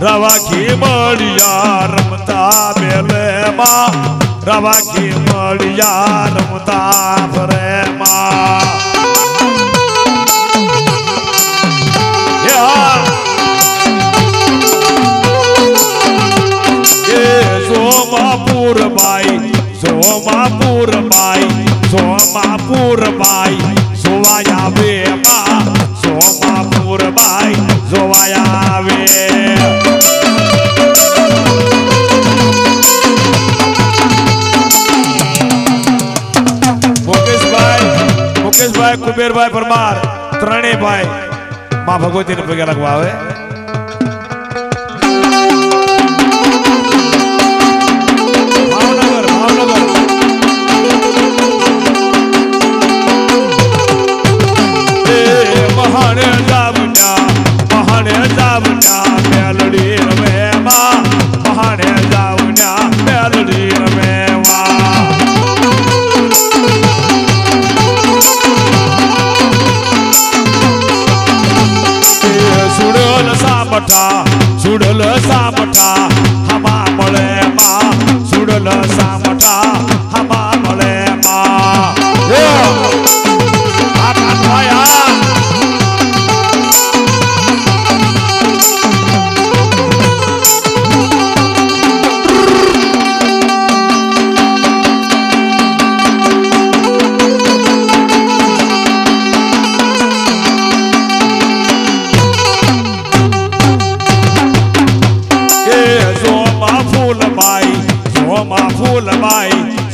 રવાખી મળ્યા રમતા બેલેમાં રવાખી મળ્યા રમતા ફરેમાં યા એ સોમાપુર બાઈ સોમાપુર બાઈ સોમાપુર પરમાર ત્રણેય ભાઈ માં ભગવતીને પગે લાગવા આવે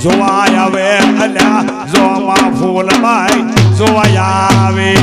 જોવાય આવે અલ્યા જોમાં ફૂલબાઈ જોવાય આવે.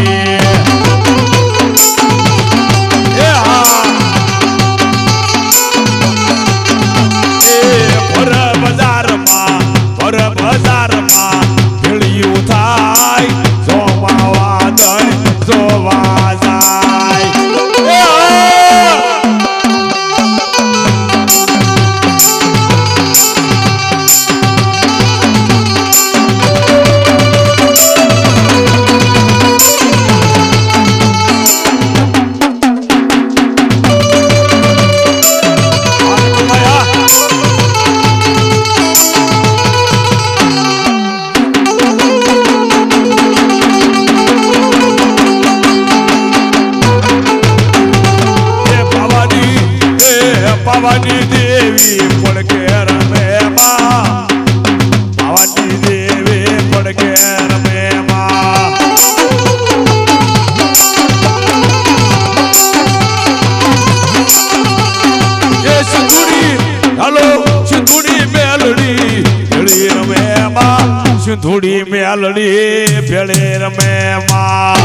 ભવાની દેવી પડકે રમે માં. ભવાની દેવી પડકે રમે માં. એ સિંધુડી, હાલો, સિંધુડી મેલડી, ભેળી રમે માં. સિંધુડી મેલડી, ભેળે રમે માં.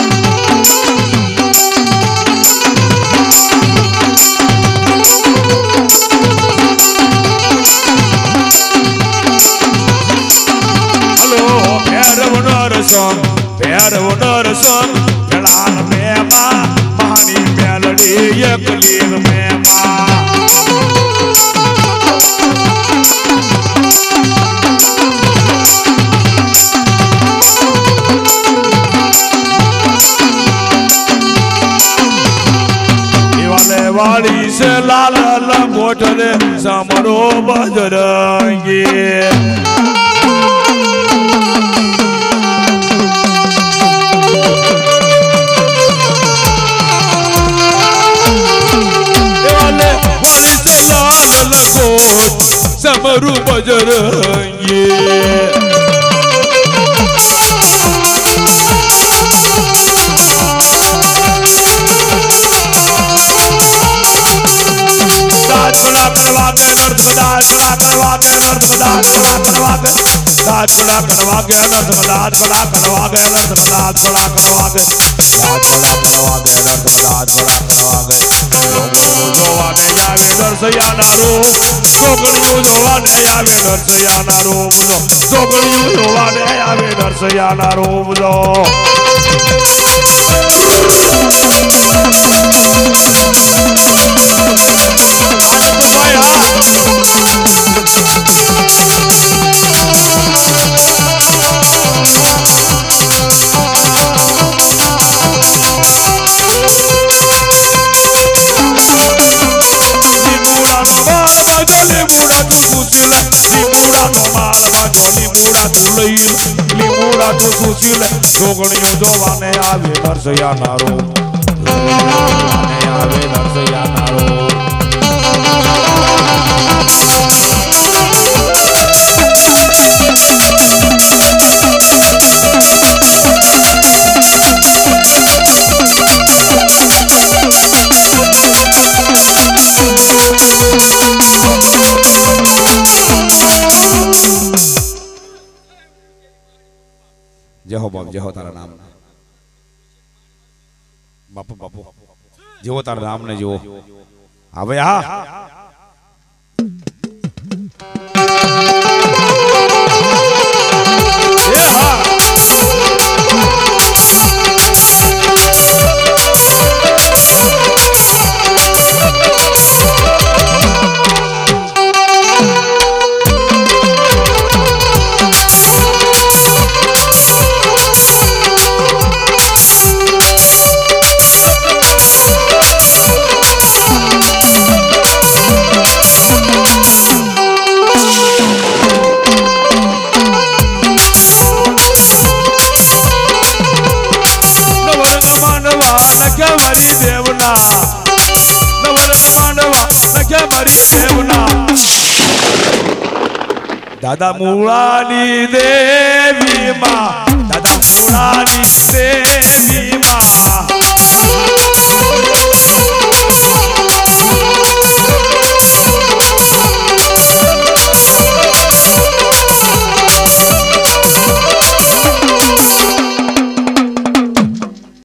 som Pera o dor som Pelal mema Mahani melody Yekulir mema वाली से लाल लंगोट रे समरो बजरंगी मरु बजरंगी। दाद करवाते नर्द दाद करवाते नर्द दाद करवाते दाद बड़ा करवा गया नर्द दाद बड़ा करवा गया नर्द दाद बड़ा करवा गए दाद बड़ा करवा गया नर्द दाद बड़ा करवा गए નરસૈયાના રૂપ. છોકરીઓ જોવાને આવે નરસૈયાના રૂપ જો છોકરીઓ જોવાને આવે નરસૈયાના રૂપ જો નો માળવા જો લીમોડા તું લઈ લીમોડા તું સૂચી લે જોગણીઓ જોવાને આવે દર્શયા નારો આવે જય હો બાપ જય તારા નામ. બાપુ બાપુ. જેવો તારા નામ ને જેવો હવે હા મારી દેવના. નવરંગ માંડવા નખ્યા મારી દેવના. દાદા મૂળાની દેવી માં દાદા મૂળાની